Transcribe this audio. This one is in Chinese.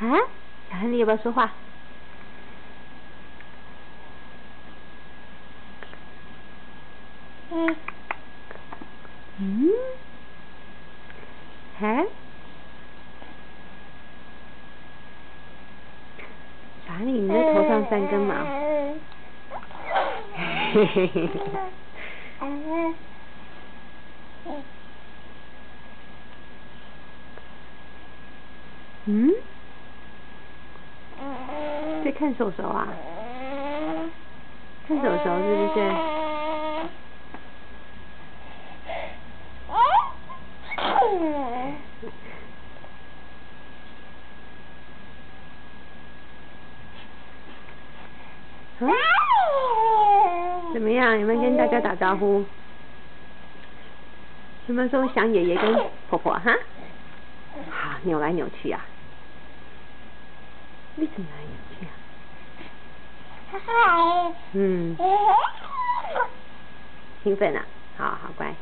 啊，小亨利要不要说话？嗯。嗯？啊？小亨利，你的头上三根毛。嘿嘿嘿。嗯？在看手手啊？看手手是不是？怎么样？有没有跟大家打招呼？什么时候想爷爷跟婆婆哈？好，扭来扭去啊！为什么来这样？嗨？嗯。兴奋啊！好好乖。